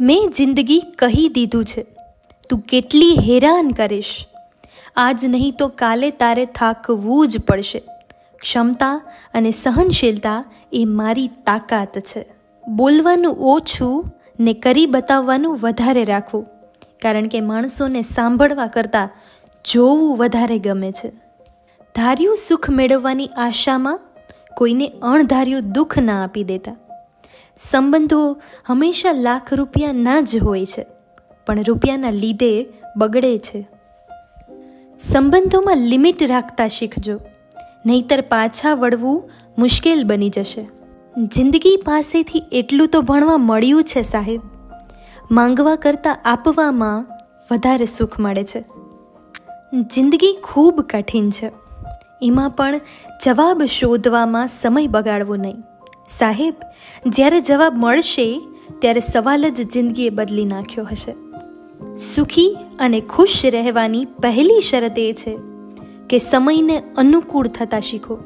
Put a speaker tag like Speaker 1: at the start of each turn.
Speaker 1: મેં જિંદગી કહી દીધું છે. તું કેટલી હેરાન કરીશ. આજ નહીં તો કાલે તારે થાકવું જ પડશે. ક્ષમતા અને સહનશીલતા એ મારી તાકાત છે. બોલવાનું ઓછું ને કરી બતાવવાનું વધારે રાખવું. કારણ કે માણસોને સાંભળવા કરતાં જોવું વધારે ગમે છે. ધાર્યું સુખ મેળવવાની આશામાં કોઈને અણધાર્યું દુઃખ ના આપી દેતા. સંબંધો હંમેશા લાખ રૂપિયાના જ હોય છે, પણ રૂપિયાના લીધે બગડે છે. સંબંધોમાં લિમિટ રાખતા શીખજો, નહીતર પાછા વળવું મુશ્કેલ બની જશે. જિંદગી પાસેથી એટલું તો ભણવા મળ્યું છે સાહેબ. માંગવા કરતાં આપવામાં વધારે સુખ મળે છે. જિંદગી ખૂબ કઠિન છે. એમાં પણ જવાબ શોધવામાં સમય બગાડવો નહીં. સાહેબ, જ્યારે જવાબ મળશે, ત્યારે સવાલ જ જિંદગીએ બદલી નાખ્યો હશે. સુખી અને ખુશ રહેવાની પહેલી શરત એ છે કે સમયને અનુકૂળ થતાં શીખો.